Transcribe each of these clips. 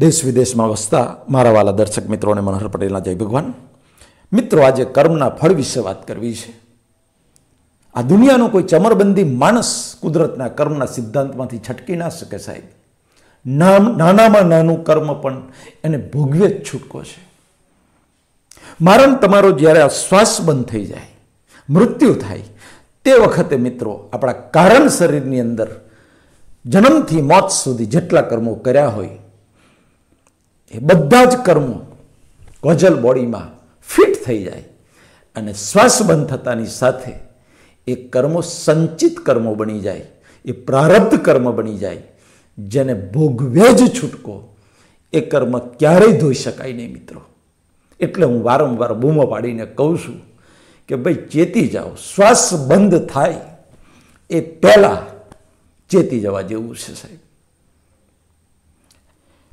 દેશ વિદેશમાં વસતા મારા વાલા દર્શક મિત્રોને મનોહર પટેલના જય ભગવાન. મિત્રો, આજે કર્મના ફળ વિશે વાત કરવી છે. આ દુનિયાનો કોઈ ચમરબંધી માણસ કુદરતના કર્મના સિદ્ધાંતમાંથી છટકી ના શકે સાહેબ. નામ, નાનામાં નાનું કર્મ પણ એને ભોગવે જ છૂટકો છે. મારણ તમારો જ્યારે આ શ્વાસ બંધ થઈ જાય, મૃત્યુ થાય, તે વખતે મિત્રો, આપણા કારણ શરીરની અંદર જન્મથી મોત સુધી જેટલા કર્મો કર્યા હોય એ બધા જ કર્મો ગઝલ બોડીમાં ફિટ થઈ જાય અને શ્વાસ બંધ થતાની સાથે એ કર્મો સંચિત કર્મો બની જાય, એ પ્રારબ્ધ કર્મ બની જાય, જેને ભોગવે જ છૂટકો, એ કર્મ ક્યારેય ધોઈ શકાય નહીં મિત્રો. એટલે હું વારંવાર બૂમો પાડીને કહું છું કે ભાઈ ચેતી જાઓ, શ્વાસ બંધ થાય એ પહેલાં ચેતી જવા જેવું છે સાહેબ.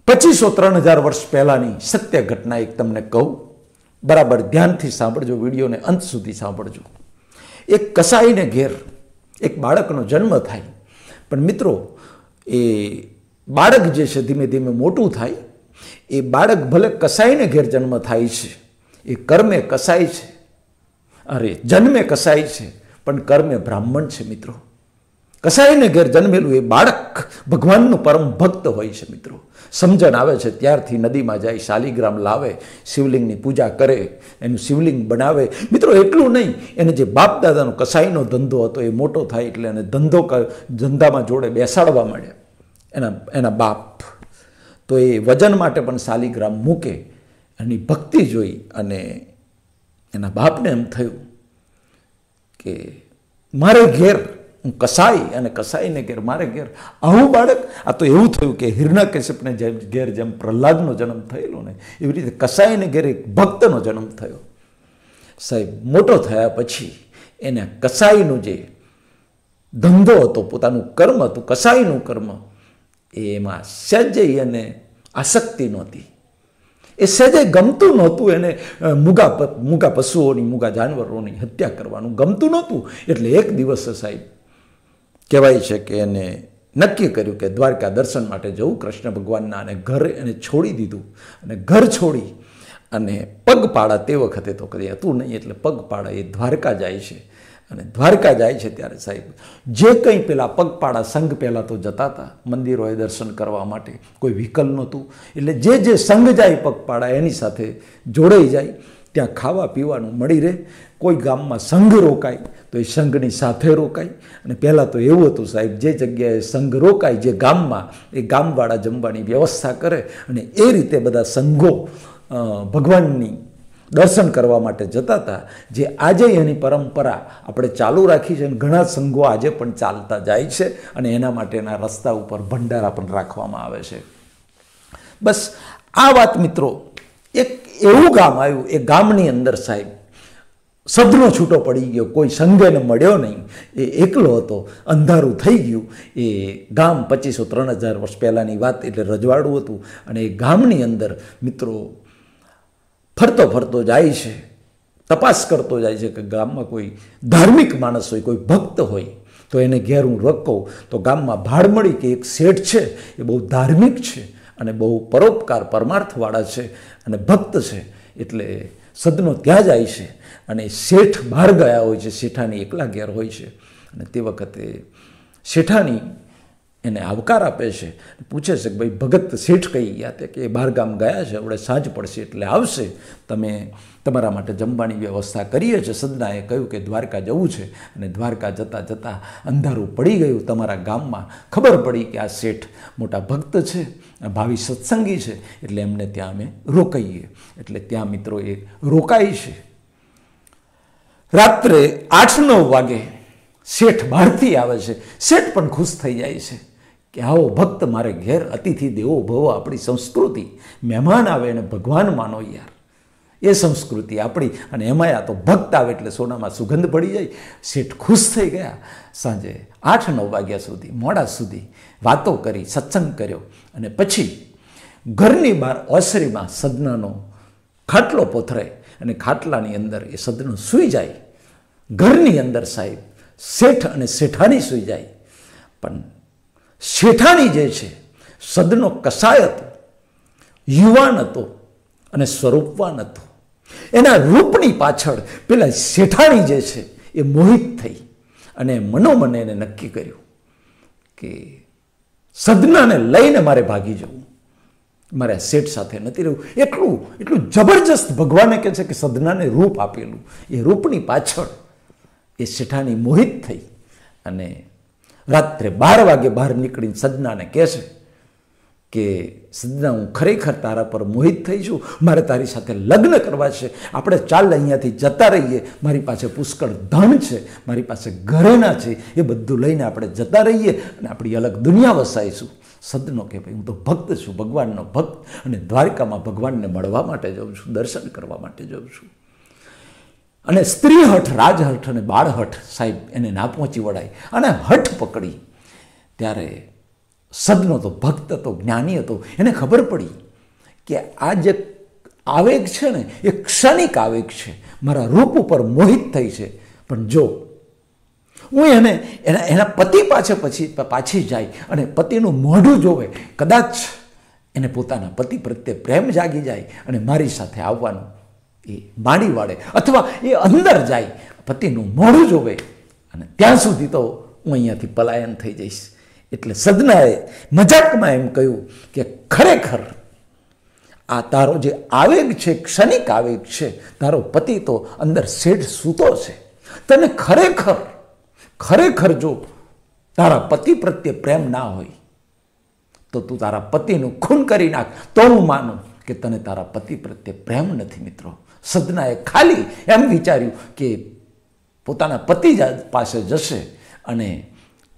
પચીસો ત્રણ હજાર વર્ષ પહેલાંની સત્ય ઘટના એક તમને કહું. બરાબર, ધ્યાનથી સાંભળજો વિડીયોને, અંત સુધી સાંભળજો. એક કસાઈને ઘેર એક બાળકનો જન્મ થાય. પણ મિત્રો, એ બાળક જે છે ધીમે ધીમે મોટું થાય, એ બાળક ભલે કસાઈને ઘેર જન્મ થાય છે, એ કર્મે કસાય છે. અરે, જન્મે કસાય છે, પણ કર્મે બ્રાહ્મણ છે મિત્રો. કસાઈને ઘેર જન્મેલું એ બાળક ભગવાનનું પરમ ભક્ત હોય છે મિત્રો. સમજણ આવે છે, ત્યારથી નદીમાં જાય, શાલિગ્રામ લાવે, શિવલિંગની પૂજા કરે, એનું શિવલિંગ બનાવે. મિત્રો, એટલું નહીં, એને જે બાપ દાદાનો કસાઈનો ધંધો હતો એ મોટો થાય એટલે એને ધંધો ધંધામાં જોડે બેસાડવા માંડ્યા. એના એના બાપ. તો એ વજન માટે પણ શાલિગ્રામ મૂકે, એની ભક્તિ જોઈ અને એના બાપને એમ થયું કે, મારે ઘેર હું કસાઈ અને કસાઈને ઘેર, મારે ઘેર. આવું બાળક, આ તો એવું થયું કે હિરના કશ્યપને જેમ ઘેર જેમ પ્રહલાદનો જન્મ થયેલો ને, એવી રીતે કસાઈને ઘેર એક ભક્તનો જન્મ થયો. સાહેબ, મોટો થયા પછી એને કસાઈનું જે ધંધો હતો, પોતાનું કર્મ હતું, કસાઈનું કર્મ, એમાં સહેજે એને આસક્તિ નહોતી. એ સહેજે ગમતું નહોતું એને મૂગા મૂગા પશુઓની, મૂગા જાનવરોની હત્યા કરવાનું ગમતું નહોતું. એટલે એક દિવસ સાહેબ કહેવાય છે કે એને નક્કી કર્યું કે દ્વારકા દર્શન માટે જવું, કૃષ્ણ ભગવાનના અને ઘર એને છોડી દીધું અને ઘર છોડી અને પગપાળા તે વખતે તો કદી હતું નહીં એટલે પગપાળા એ દ્વારકા જાય છે. અને દ્વારકા જાય છે ત્યારે સાહેબ, જે કંઈ પેલા પગપાળા સંઘ પહેલાં તો જતા હતા મંદિરોએ દર્શન કરવા માટે, કોઈ વ્હીકલ નહોતું. એટલે જે જે સંઘ જાય પગપાળા એની સાથે જોડાઈ જાય, ત્યાં ખાવા પીવાનું મળી રહે, કોઈ ગામમાં સંઘ રોકાય તો એ સંઘની સાથે રોકાય અને પહેલાં તો એવું હતું સાહેબ, જે જગ્યાએ સંઘ રોકાય, જે ગામમાં, એ ગામવાળા જમવાની વ્યવસ્થા કરે અને એ રીતે બધા સંઘો ભગવાનની દર્શન કરવા માટે જતા હતા. જે આજે એની પરંપરા આપણે ચાલુ રાખી છે અને ઘણા સંઘો આજે પણ ચાલતા જાય છે અને એના માટેના રસ્તા ઉપર ભંડારા પણ રાખવામાં આવે છે. બસ આ વાત મિત્રો, એક એવું ગામ આવ્યું, એ ગામની અંદર સાહેબ સદનો છૂટો પડી ગયો, કોઈ સંઘેને મળ્યો નહીં. એ એકલો હતો, અંધારું થઈ ગયું. એ ગામ પચીસો ત્રણ હજાર વર્ષ પહેલાંની વાત એટલે રજવાડું હતું અને એ ગામની અંદર મિત્રો ફરતો ફરતો જાય છે, તપાસ કરતો જાય છે કે ગામમાં કોઈ ધાર્મિક માણસ હોય, કોઈ ભક્ત હોય, તો એને ઘેર હું રખું તો ગામમાં ભાડ મળી કે એક શેઠ છે, એ બહુ ધાર્મિક છે અને બહુ પરોપકાર પરમાર્થવાળા છે અને ભક્ત છે. એટલે સદનો ત્યાં જાય છે. અને શેઠ બહાર ગયા હોય છે, શેઠાની એકલા ઘેર હોય છે. અને તે વખતે શેઠાની એને આવકાર આપે છે. પૂછે છે કે ભાઈ, ભગત શેઠ કહી ગયા? તે કે, એ બહારગામ ગયા છે આપણે સાંજ પડશે એટલે આવશે. તમે તમારા માટે જમવાની વ્યવસ્થા કરીએ છીએ. સદનાએ કહ્યું કે, દ્વારકા જવું છે. અને દ્વારકા જતાં જતાં અંધારું પડી ગયું તમારા ગામમાં. ખબર પડી કે આ શેઠ મોટા ભક્ત છે ભાવિ સત્સંગી છે. એટલે એમને ત્યાં અમે રોકાઈએ. એટલે ત્યાં મિત્રો એ રોકાય છે. રાત્રે આઠ નવ વાગે શેઠ બહારથી આવે છે. શેઠ પણ ખુશ થઈ જાય છે કે આવો ભક્ત મારે ઘેર અતિથિ દેવો ભવો, આપણી સંસ્કૃતિ મહેમાન આવે અને ભગવાન માનો યાર. એ સંસ્કૃતિ આપણી અને એમાંય આ તો ભક્ત આવે એટલે સોનામાં સુગંધ પડી જાય. શેઠ ખુશ થઈ ગયા. સાંજે આઠ નવ વાગ્યા સુધી, મોડા સુધી વાતો કરી, સત્સંગ કર્યો અને પછી ઘરની બહાર ઓસરીમાં સદનાનો ખાટલો પોથરે અને ખાટલાની અંદર એ સદનો સૂઈ જાય. ઘરની અંદર સાહેબ, શેઠ અને શેઠાણી સૂઈ જાય. પણ શેઠાણી જે છે, સદનો કસાય હતો યુવાન હતો અને સ્વરૂપવાન હતો. એના રૂપની પાછળ પેલા શેઠાણી જે છે, એ મોહિત થઈ અને મનોમને એને નક્કી કર્યું કે સદનાને લઈને મારે ભાગી જવું. મારે સેઠ સાથે નથી રહેવું. એટલું એટલું જબરજસ્ત ભગવાને કહે છે કે સદનાને રૂપ આપેલું. એ રૂપની પાછળ એ શેઠાની મોહિત થઈ અને રાત્રે બાર વાગે બહાર નીકળીને સદનાને કહે છે કે, સદના, હું ખરેખર તારા પર મોહિત થઈ છું. મારે તારી સાથે લગ્ન કરવા છે. આપણે ચાલ અહીંયાથી જતા રહીએ. મારી પાસે પુષ્કળ ધન છે. મારી પાસે ઘરેણા છે. એ બધું લઈને આપણે જતા રહીએ અને આપણી અલગ દુનિયા વસાઈશું. સદનો કે ભાઈ હું તો ભક્ત છું, ભગવાનનો ભક્ત અને દ્વારકામાં ભગવાનને મળવા માટે જાઉં છું, દર્શન કરવા માટે જાઉં છું. અને સ્ત્રી હઠ રાજહઠ અને બાળહઠ સાહેબ એને ના પહોંચી વળાય. અને હઠ પકડી. ત્યારે સદનો તો ભક્ત હતો, જ્ઞાની હતો. એને ખબર પડી કે આ જે આવેગ છે ને, એ ક્ષણિક આવેગ છે. મારા રૂપ ઉપર મોહિત થઈ છે. પણ જો હું એને એના એના પતિ પાછળ પછી પાછી જાય અને પતિનું મોઢું જોવે. કદાચ એને પોતાના પતિ પ્રત્યે પ્રેમ જાગી જાય અને મારી સાથે આવવાનું એ માડી વાળે અથવા એ અંદર જાય. પતિનું મોઢું જોવે અને ત્યાં સુધી તો હું અહીંયાથી પલાયન થઈ જઈશ. એટલે સદનાએ મજાકમાં એમ કહ્યું કે ખરેખર આ તારો જે આવેગ છે, ક્ષણિક આવેગ છે, તારો પતિ તો અંદર શેઠ સૂતો છે. તને ખરેખર ખરેખર જો તારા પતિ પ્રત્યે પ્રેમ ના હોય, તો તું તારા પતિનું ખૂન કરી નાખ. તો હું માનું કે તને તારા પતિ પ્રત્યે પ્રેમ નથી મિત્રો. સદનાએ ખાલી એમ વિચાર્યું કે પોતાના પતિ પાસે જશે અને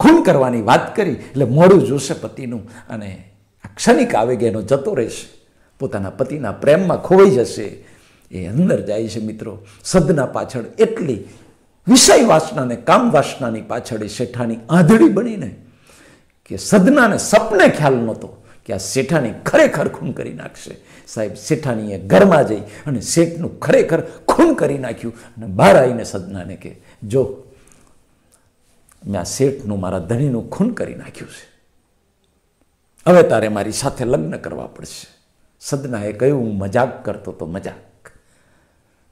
ખૂન કરવાની વાત કરી, એટલે મોડું જોશે પતિનું અને આ ક્ષણિક આવેગ એનો જતો રહેશે. પોતાના પતિના પ્રેમમાં ખોવાઈ જશે. એ અંદર જાય છે મિત્રો. સદના પાછળ એટલી વિષય વાસના ને કામ વાસનાની પાછળ એ શેઠાની આંધળી બનીને કે સદનાને સપને ખ્યાલ નહોતો કે આ શેઠાની ખરેખર ખૂન કરી નાખશે. સાહેબ, શેઠાનીએ ઘરમાં જઈ અને શેઠનું ખરેખર ખૂન કરી નાખ્યું અને બહાર આવીને સદનાને કે જો, મેં આ શેઠનું, મારા ધણીનું ખૂન કરી નાખ્યું છે. હવે તારે મારી સાથે લગ્ન કરવા પડશે. સદનાએ કહ્યું, હું મજાક કરતો તો મજાક.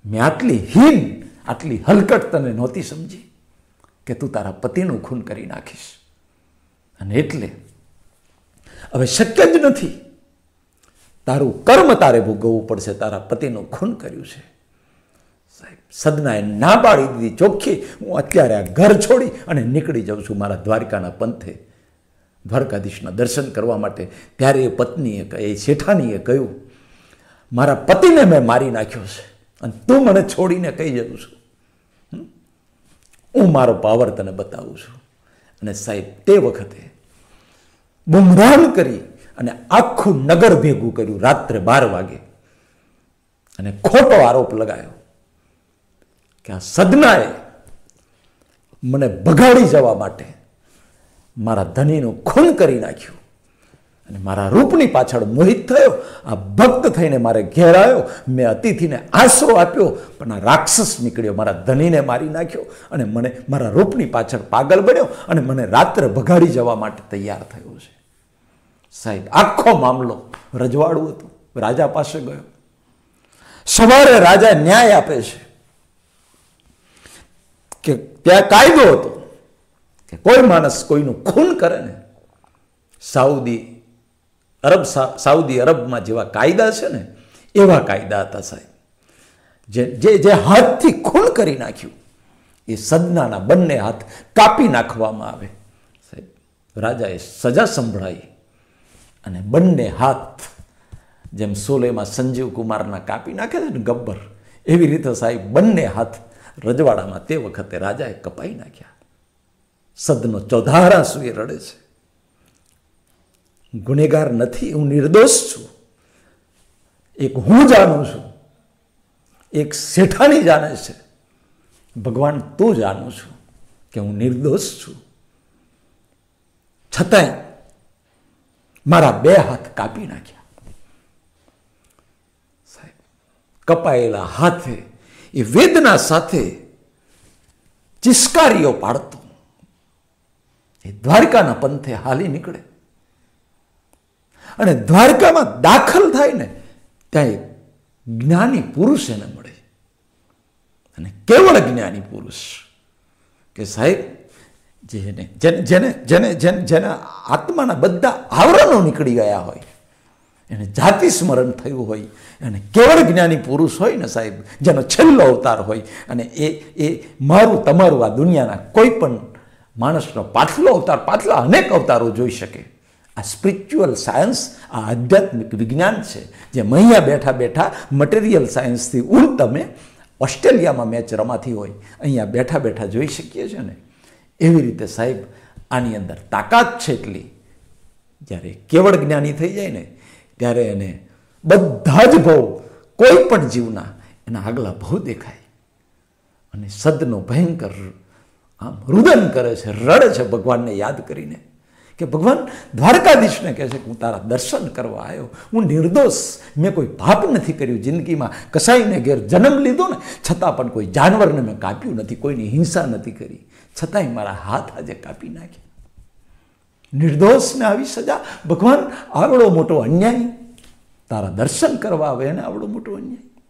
મેં આટલી હીન આટલી હલકટ તને નહોતી સમજી કે તું તારા પતિનું ખૂન કરી નાખીશ. અને એટલે હવે શક્ય જ નથી તારું કર્મ તારે ભોગવવું પડશે, તારા પતિનું ખૂન કર્યું છે. સાહેબ, સદનાએ ના પાડી દીધી ચોખ્ખી. હું અત્યારે આ ઘર છોડી અને નીકળી જાઉં છું મારા દ્વારકાના પંથે. દ્વારકાધીશના દર્શન કરવા માટે. ત્યારે એ પત્નીએ એ શેઠાનીએ કહ્યું, મારા પતિને મેં મારી નાખ્યો છે અને તું મને છોડીને કહી જાઉં છું? હું મારો પાવર તને બતાવું છું. અને સાહેબ, તે વખતે બુમરાન કરી અને આખું નગર ભેગું કર્યું રાત્રે બાર વાગે. અને ખોટો આરોપ લગાયો કે આ સદનાએ મને બગાડી જવા માટે મારા ધનીનું ખૂન કરી નાખ્યું. અને મારા રૂપની પાછળ મોહિત થયો. આ ભક્ત થઈને મારે ઘેર આવ્યો. મેં અતિથિને આશરો આપ્યો, પણ આ રાક્ષસ નીકળ્યો, મારા ધનીને મારી નાખ્યો અને મને મારા રૂપની પાછળ પાગલ બન્યો અને મને રાત્રે ભગાડી જવા માટે તૈયાર થયો છે. સાહેબ, આખો મામલો રજવાડું હતું. રાજા પાસે ગયો. સવારે રાજા ન્યાય આપે છે કે ત્યાં કાયદો હતો કે કોઈ માણસ કોઈનું ખૂન કરે ને, સાઉદી અરબ સાઉદી અરબમાં જેવા કાયદા છે ને, એવા કાયદા હતા સાહેબ. જે જે જે હાથથી ખૂન કરી નાખ્યું, એ સદનાના બંને હાથ કાપી નાખવામાં આવે. સાહેબ, રાજાએ સજા સંભળાઈ અને બંને હાથ જેમ સોલેમાં સંજીવ કુમારના કાપી નાખે છે ને ગબ્બર, એવી રીતે સાહેબ બંને હાથ રજવાડામાં તે વખતે રાજાએ કપાઈ નાખ્યા. સદનો ચોધારા સુએ રડે છે. ગુનેગાર નથી, હું નિર્દોષ છું. એક હું જાણું છું. એક શેઠાણી જાણે છે. ભગવાન તું જાણું છું કે હું નિર્દોષ છું. છતાંય મારા બે હાથ કાપી નાખ્યા. સાહેબ, કપાયેલા હાથે, એ વેદના સાથે ચિસ્કારીઓ પાડતો. એ દ્વારકાના પંથે હાલી નીકળે. અને દ્વારકામાં દાખલ થાય ને ત્યાં એક જ્ઞાની પુરુષ એને મળે. અને કેવળ જ્ઞાની પુરુષ કે સાહેબ, જેને જેને જેને જેને જેને આત્માના બધા આવરણો નીકળી ગયા હોય, એને જાતિ સ્મરણ થયું હોય અને કેવળ જ્ઞાની પુરુષ હોય ને સાહેબ, જેનો છેલ્લો અવતાર હોય, અને એ એ મારું, તમારું આ દુનિયાના કોઈ પણ માણસનો પાછલો અવતાર, પાછલા અનેક અવતારો જોઈ શકે. આ સ્પિરિચ્યુઅલ સાયન્સ આ આધ્યાત્મિક વિજ્ઞાન છે. જે અહીંયા બેઠા બેઠા મટીરિયલ સાયન્સથી ઉલ તમે ઓસ્ટ્રેલિયામાં મેચ રમાતી હોય, અહીંયા બેઠા બેઠા જોઈ શકીએ છીએ ને. એવી રીતે સાહેબ, આની અંદર તાકાત છે એટલી. જ્યારે કેવળ જ્ઞાની થઈ જાય ને, ત્યારે એને બધા જ ભાવ કોઈ પણ જીવના એના આગલા ભાવ દેખાય. અને સદનો ભયંકર, આમ રુદન કરે છે, રડે છે ભગવાનને યાદ કરીને. કે ભગવાન દ્વારકાધીશને કહે છે કે હું તારા દર્શન કરવા આવ્યો. હું નિર્દોષ. મેં કોઈ પાપ નથી કર્યું જિંદગીમાં. કસાઈને ઘેર જન્મ લીધો ને, છતાં પણ કોઈ જાનવરને મેં કાપ્યું નથી, કોઈની હિંસા નથી કરી. છતાંય મારા હાથ આજે કાપી નાખ્યા. નિર્દોષને આવી સજા. ભગવાન, આવડો મોટો અન્યાય. તારા દર્શન કરવા આવે એને આવડો મોટો અન્યાય.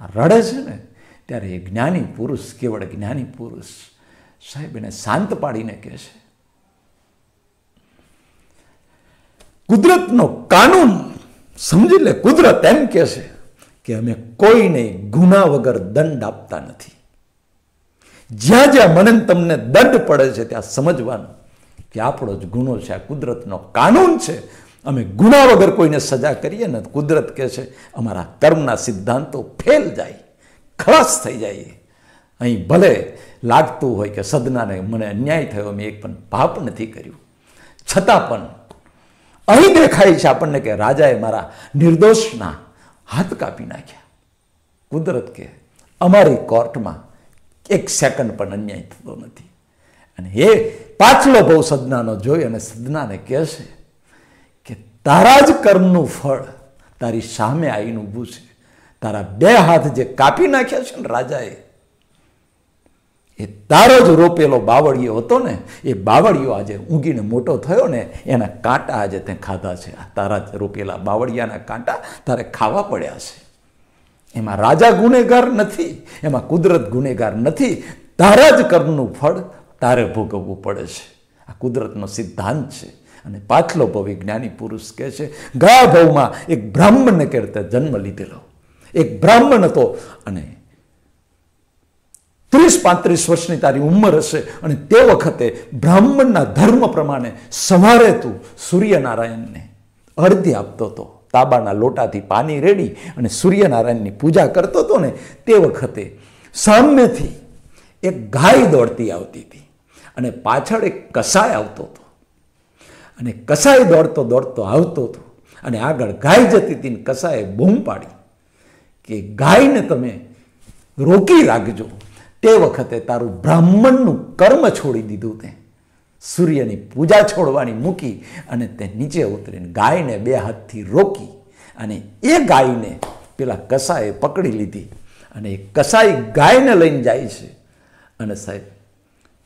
આ રડે છે ને, ત્યારે એ જ્ઞાની પુરુષ, કેવળ જ્ઞાની પુરુષ સાહેબ એને શાંત પાડીને કહે છે કુદરતનો કાનૂન. સમજી લે, કુદરત એમ કહે છે કે અમે કોઈને ગુના વગર દંડ આપતા નથી. જ્યાં જ્યાં મને તમને દંડ પડે છે, ત્યાં સમજવાનું કે આપણો જ ગુનો છે, આ કુદરતનો કાનૂન છે. અમે ગુના વગર કોઈને સજા કરીએ ને, કુદરત કહે છે, અમારા કર્મના સિદ્ધાંતો ફેલ જાય, ખલાસ થઈ જાય. અહીં ભલે લાગતું હોય કે સદનાને મને અન્યાય થયો, મેં એક પણ પાપ નથી કર્યું. છતાં પણ અહીં દેખાય છે આપણને કે રાજાએ મારા નિર્દોષના હાથ કાપી નાખ્યા. કુદરત કે અમારી કોર્ટમાં એક સેકન્ડ પણ અન્યાય થતો નથી. અને એ પાછલો બહુ સદનાનો જોઈ અને સદનાને કહેશે કે તારા જ કર્મનું ફળ તારી સામે આવીને ઊભું છે. તારા બે હાથ જે કાપી નાખ્યા છે ને રાજાએ એ તારો જ રોપેલો બાવળિયો હતો ને, એ બાવળિયો આજે ઊંઘીને મોટો થયો ને, એના કાંટા આજે તે ખાધા છે. તારા જ રોપેલા બાવળિયાના કાંટા તારે ખાવા પડ્યા છે. એમાં રાજા ગુનેગાર નથી, એમાં કુદરત ગુનેગાર નથી. તારા જ કર્મનું ફળ તારે ભોગવવું પડે છે. આ કુદરતનો સિદ્ધાંત છે. અને પાછલો ભવિ જ્ઞાની પુરુષ કહે છે ગયા ભવમાં એક બ્રાહ્મણને કહેતા જન્મ લીધેલો. એક બ્રાહ્મણ હતો અને ત્રીસ પાંત્રીસ વર્ષની તારી ઉંમર હશે અને તે વખતે બ્રાહ્મણના ધર્મ પ્રમાણે સવારે તું સૂર્યનારાયણને અર્ધ્ય આપતો હતો. તાબાના લોટાથી પાણી રેડી અને સૂર્યનારાયણની પૂજા કરતો હતો ને તે વખતે સામેથી એક ગાય દોડતી આવતી હતી અને પાછળ એક કસાય આવતો હતો. અને કસાય દોડતો દોડતો આવતો હતો અને આગળ ગાય જતી હતી ને કસાએ બૂમ પાડી કે ગાયને તમે રોકી રાખજો. તે વખતે તારું બ્રાહ્મણનું કર્મ છોડી દીધું તે. સૂર્યની પૂજા છોડવાની મૂકી અને તે નીચે ઉતરીને ગાયને બે હાથથી રોકી અને એ ગાયને પેલા કસાએ પકડી લીધી અને એ કસાઈ ગાયને લઈને જાય છે. અને સાહેબ,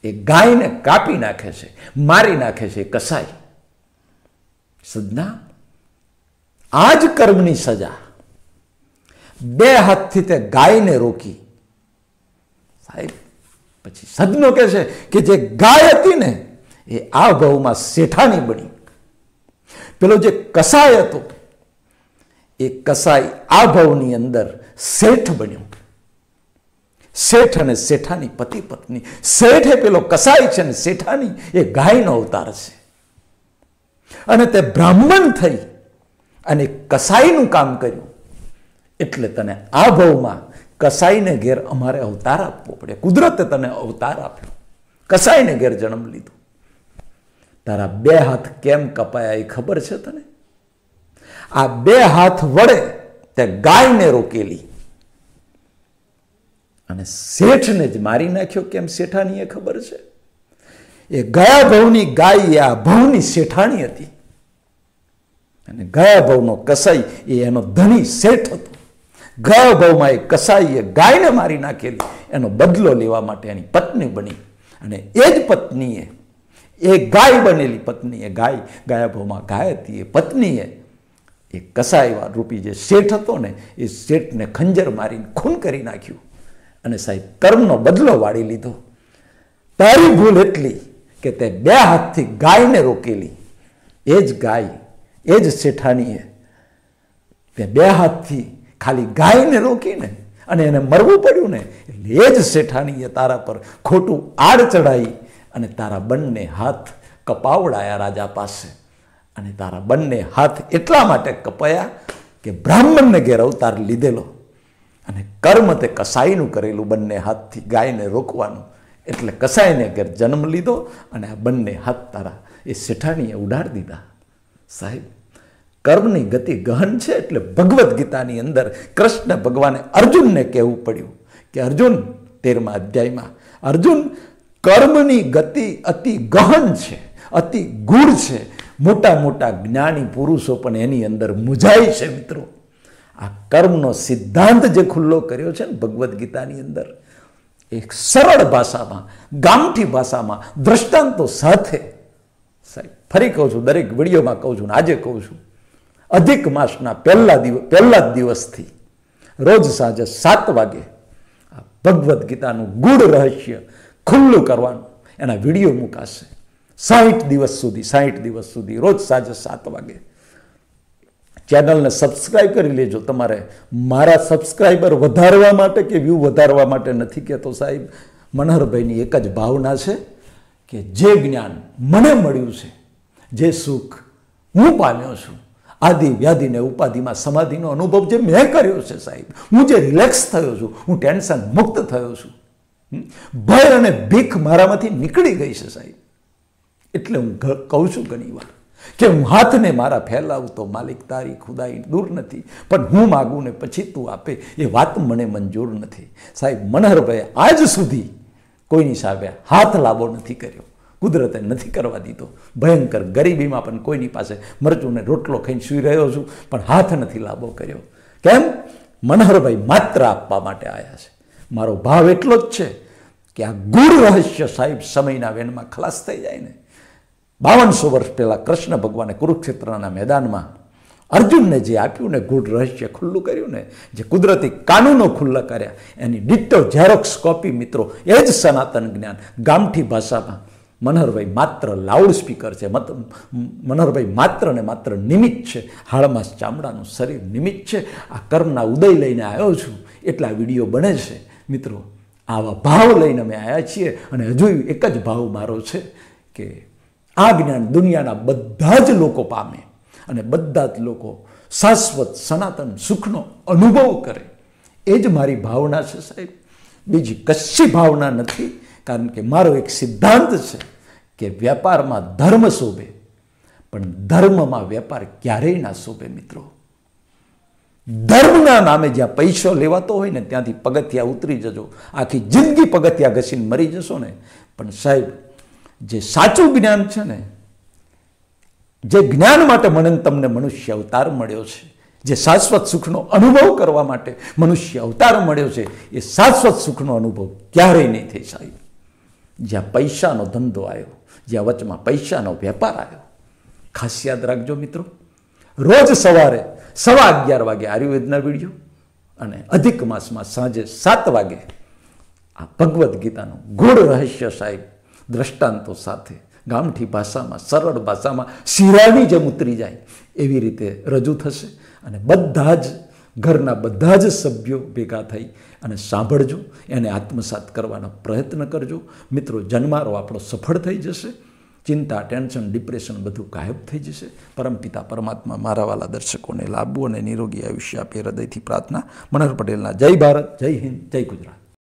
એ ગાયને કાપી નાખે છે, મારી નાખે છે કસાઈ. સદના આ જ કર્મની સજા. બે હાથથી તે ગાયને રોકી સાહેબ પછી સદનો કહે છે કે જે ગાય હતી ને એ આ ભાવમાં શેઠાની બની. પેલો જે કસાય હતો, એ કસાય આ ભાવની અંદર શેઠ બન્યો. શેઠ અને શેઠાની પતિ પત્ની. શેઠ એ પેલો કસાય છે અને શેઠાની એ ગાયનો અવતાર છે. અને તે બ્રાહ્મણ થઈ અને કસાઈનું કામ કર્યું. એટલે તને આ ભાવમાં કસાઈને ઘેર અમારે અવતાર આપવો પડે. કુદરતે તને અવતાર આપ્યો. કસાઈને ઘેર જન્મ લીધો. તારા બે હાથ કેમ કપાયા એ ખબર છે તને? આ બે હાથ વડે તે ગાયને રોકેલી. અને શેઠને જ મારી નાખ્યો કેમ શેઠાની એ ખબર છે? એ ગયા ભવની ગાય આ ભવની શેઠાણી હતી. અને ગયા ભવનો કસાઈ એ એનો ધણી શેઠ હતો. ગયા ભવમાં એ કસાઈએ ગાયને મારી નાખેલી. એનો બદલો લેવા માટે એની પત્ની બની. અને એ જ પત્નીએ, એ ગાય બનેલી પત્નીએ, ગાય ગાય ગાયાભાવમાં ગાય હતી એ પત્નીએ એ કસાઈવા રૂપી જે શેઠ હતો ને, એ શેઠને ખંજર મારીને ખૂન કરી નાખ્યું. અને સાહેબ કર્મનો બદલો વાળી લીધો. તારી ભૂલ એટલી કે તે બે હાથથી ગાયને રોકેલી. એ જ ગાય, એ જ શેઠાણીએ તે બે હાથથી ખાલી ગાયને રોકીને અને એને મરવું પડ્યું ને એટલે એ જ શેઠાણીએ તારા પર ખોટું આડ ચડાવી અને તારા બંને હાથ કપાવડાયા રાજા પાસે. અને તારા બંને હાથ એટલા માટે કપાયા કે બ્રાહ્મણને ઘેર અવતાર લીધેલો. અને કર્મ તે કસાઈનું કરેલું બંને હાથથી ગાયને રોકવાનું. એટલે કસાઈને ઘેર જન્મ લીધો અને આ બંને હાથ તારા એ શેઠાણીએ ઉડાડી દીધા. સાહેબ કર્મની ગતિ ગહન છે એટલે ભગવદ્ ગીતાની અંદર કૃષ્ણ ભગવાને અર્જુનને કહેવું પડ્યું કે અર્જુન તેરમા અધ્યાયમાં, અર્જુન, કર્મની ગતિ અતિ ગહન છે, અતિ ગૂઢ છે, મોટા મોટા જ્ઞાની પુરુષો પણ એની અંદર મુજાય છે મિત્રો. આ કર્મનો સિદ્ધાંત જે ખુલ્લો કર્યો છે ને ભગવદ્ ગીતાની અંદર એક સરળ ભાષામાં, ગામઠી ભાષામાં દ્રષ્ટાંતો સાથે, સાહેબ, ફરી કહું છું, દરેક વિડીયોમાં કહું છું ને આજે કહું છું અધિક માસના પહેલા દિવસ પહેલા જ દિવસથી રોજ સાંજે સાત વાગે ભગવદ્ ગીતાનું ગૂઢ રહસ્ય ખુલ્લું કરવાનું, એના વીડિયો મુકાશે. સાહીઠ દિવસ સુધી, સાહીઠ દિવસ સુધી રોજ સાંજે સાત વાગે. ચેનલને સબસ્ક્રાઈબ કરી લેજો. તમારે મારા સબસ્ક્રાઈબર વધારવા માટે કે વ્યૂ વધારવા માટે નથી કહેતો સાહેબ? મનહરભાઈની એક જ ભાવના છે કે જે જ્ઞાન મને મળ્યું છે, જે સુખ હું પામ્યો છું આદિ વ્યાધિને ઉપાધિમાં સમાધિનો અનુભવ જે મેં કર્યો છે સાહેબ, હું જે રિલેક્સ થયો છું, હું ટેન્શન મુક્ત થયો છું. ભય અને ભીખ મારામાંથી નીકળી ગઈ છે સાહેબ. એટલે હું કહું છું ઘણી વાર કે હું હાથને મારા ફેલાવું તો માલિક તારી ખુદાઈ દૂર નથી, પણ હું માગું ને પછી તું આપે એ વાત મને મંજૂર નથી. સાહેબ, મનહરભાઈ, આજ સુધી કોઈની સામે હાથ લાભો નથી કર્યો. કુદરતે નથી કરવા દીધો. ભયંકર ગરીબીમાં પણ કોઈની પાસે મરચુંને રોટલો ખાઈને સૂઈ રહ્યો છું, પણ હાથ નથી લાંબો કર્યો. કેમ? મનહરભાઈ માત્ર આપવા માટે આવ્યા છે. મારો ભાવ એટલો જ છે કે આ ગુડ રહસ્ય સાહેબ સમયના વેનમાં ખલાસ થઈ જાય ને. બાવનસો વર્ષ પહેલાં કૃષ્ણ ભગવાને કુરુક્ષેત્રના મેદાનમાં અર્જુનને જે આપ્યું ને ગુઢ રહસ્ય ખુલ્લું કર્યું ને, જે કુદરતી કાનૂનો ખુલ્લા કર્યા, એની ડિટ્ટો ઝેરોક્સ કોપી મિત્રો, એ જ સનાતન જ્ઞાન ગામઠી ભાષામાં મનહરભાઈ માત્ર લાઉડ સ્પીકર છે મનહરભાઈ માત્ર ને માત્ર નિમિત્ત છે. હાળમાં ચામડાનું શરીર નિમિત્ત છે. આ કર્મના ઉદય લઈને આવ્યો છું. એટલા વીડિયો બને છે. મિત્રો, આવા ભાવ લઈને અમે આવ્યા છીએ અને હજુ એક જ ભાવ મારો છે કે આ જ્ઞાન દુનિયાના બધા જ લોકો પામે અને બધા જ લોકો શાશ્વત, સનાતન, સુખનો અનુભવ કરે. એ જ મારી ભાવના છે સાહેબ. બીજી કશી ભાવના નથી. કારણ કે મારો એક સિદ્ધાંત છે કે વેપારમાં ધર્મ શોભે, પણ ધર્મમાં વેપાર ક્યારેય ના શોભે મિત્રો. ધર્મના નામે જ્યાં પૈસો લેવાતો હોય ને, ત્યાંથી પગથિયા ઉતરી જજો. આખી જિંદગી પગથિયા ઘસીને મરી જશો ને. પણ સાહેબ, જે સાચું જ્ઞાન છે ને, જે જ્ઞાન માટે મને તમને મનુષ્ય અવતાર મળ્યો છે, જે શાશ્વત સુખનો અનુભવ કરવા માટે મનુષ્ય અવતાર મળ્યો છે, એ શાશ્વત સુખનો અનુભવ ક્યારેય નહીં થઈ સાહેબ. જ્યાં પૈસાનો ધંધો આવ્યો, જ્યાં વચમાં પૈસાનો વેપાર આવ્યો. ખાસ યાદ રાખજો મિત્રો, રોજ સવારે સવા અગિયાર વાગે આયુર્વેદના વીડિયો અને અધિક માસમાં સાંજે સાત વાગે આ ભગવદ્ ગીતાનું ગૂઢ રહસ્ય સાહેબ, દ્રષ્ટાંતો સાથે, ગામઠી ભાષામાં, સરળ ભાષામાં શિરાની જેમ ઉતરી જાય, એવી રીતે રજૂ થશે અને બધા જ ઘરના બધા જ સભ્યો ભેગા થઈ અને સાંભળજો, એને આત્મસાત કરવાનો પ્રયત્ન કરજો. મિત્રો, જન્મારો આપણો સફળ થઈ જશે, ચિંતા, ટેન્શન, ડિપ્રેશન બધું ગાયબ થઈ જશે. પરમપિતા પરમાત્મા, મારા વાલા દર્શકોને લાભવું અને નિરોગી આયુષ્ય આપે હૃદયથી પ્રાર્થના. મનોહર પટેલના જય ભારત, જય હિન્દ, જય ગુજરાત.